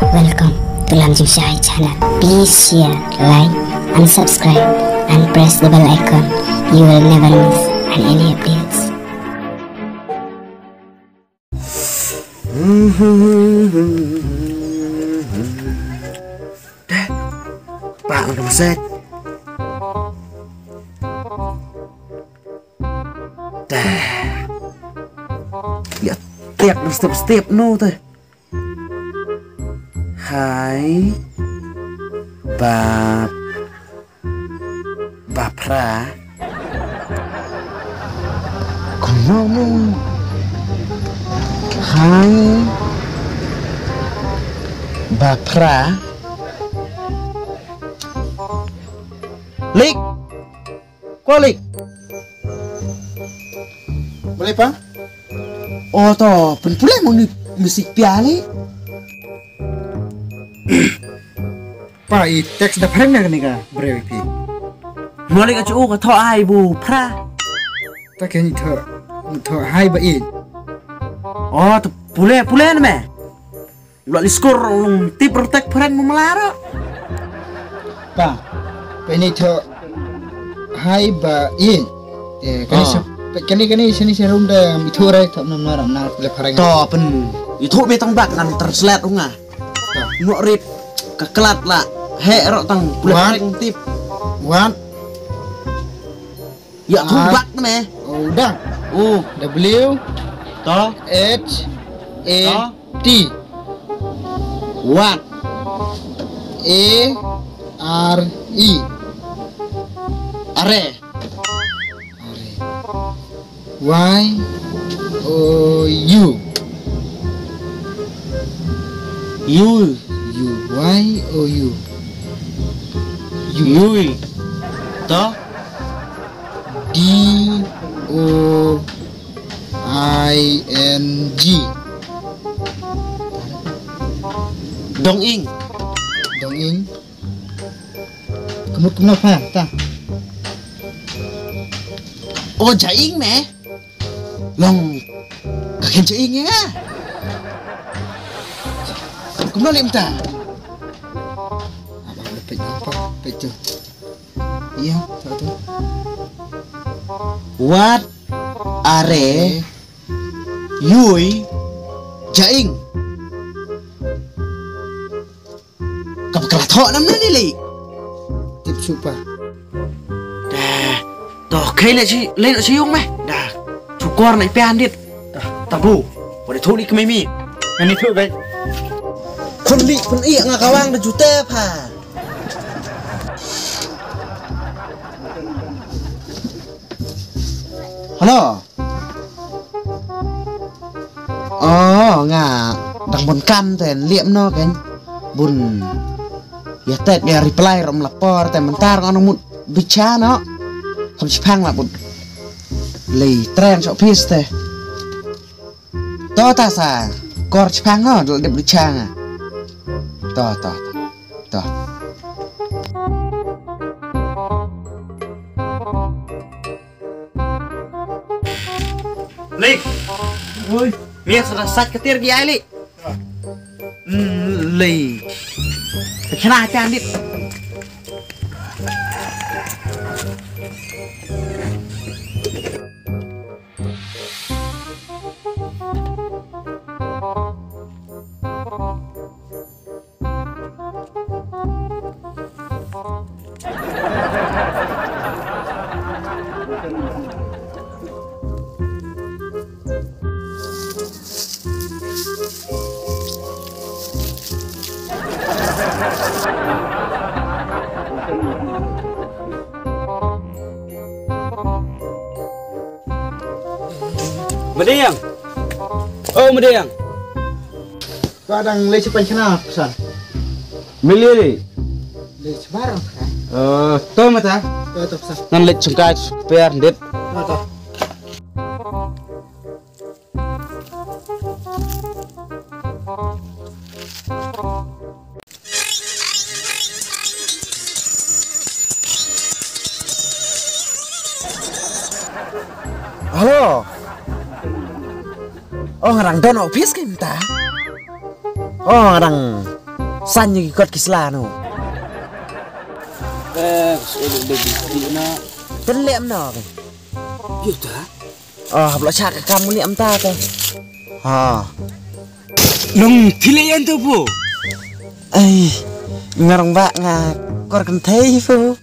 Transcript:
Welcome to Lamjung Shai channel. Please share, like, and subscribe, and press the bell icon. You will never miss any updates. Bạn làm xe Tà Lihat Tiap step-step no thôi Hai Bab Bapra Còn ngomong Hai Bapra Lik Kok Lik? Boleh pak? Oh toh Ben pula mau ni Pak i teks da prank na nika brevi pi. Mulai ka cuuk ka tho ai bu pra Ta ken tho tho i. Oh tu pule pule na skor lung ti protect mo malaro Pa. Pa ini tho hai ba i. Ah. sini sa runda mi tho rai tho nam naram na pula. Toh pen Itu me tang bak terslet unga Ngok rip. Kekelat lah. He ro tang Wan. prank tip One Ya tu Ah. bak na me oh. Udah Oh W? Toh? H? A. T? What A? R? E? Are. Y? O? U? You Why are you? Người Tớ D O I N G. Dong Ing Dong Ing Kamu kenapa ta? Ô chả Ing mẹ. Lòng Cả khen chả Ing nhé Cũng nói liệm tả ไปยิงปะไปจุดยี่ยมตัวตัว What are you doing กับกระทอน้ำนั่นนี่เลยติบซูปะด้อโอเคยเลยชิเล่นชิยุ่งไหมดาชูกอร์ในเปียนดิตตาบูวันนี้ทุกนี่ก็ไม่มีอันนี้ทุกไปคนนี้คนเอียงอะกะว่างเป็นจูเตอร์ผ่าน ឡូអូងា tambonkan ten liap no kan bun ya tet ya reply rom lapor ten mentar ngono mut bicha no kom chipang la bun lei tren so pis te to ta sa kor chipang no dol de bicha to to to Lik. Woi. Mia sudah sat ketir dia Lik. Mm, Lik. Kena hati andit. Thank you. Mending. Oh, mending. kadang lesi pancana pesan Milih. lesi barang kan Eh, tuh mata. tu tu pesan Nan lek cengkai per dit. tu tu Halo. Ong rang dono pis kim ta. Ong rang san như cột kislano. Eh, tên liệm nọ kì. Yêu ta. Ờ, hợp ờ, ờ, lọ chạc cam muốn liệm ta kì. Hả. Nung thì liệm tôi bố. Ây, ngarang vạ ngà, còn cần thấy phu.